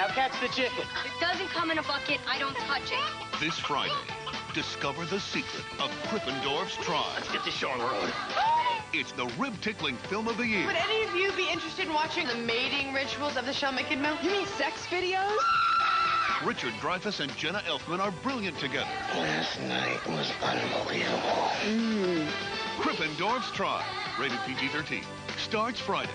Now catch the chicken. If it doesn't come in a bucket, I don't touch it. This Friday, discover the secret of Krippendorf's tribe. Let's get to Shore Road. It's the rib-tickling film of the year. Would any of you be interested in watching the mating rituals of the Shell Shelmick Mill? You mean sex videos? Richard Dreyfuss and Jenna Elfman are brilliant together. Last night was unbelievable. Mm. Krippendorf's Tribe, rated PG-13, starts Friday.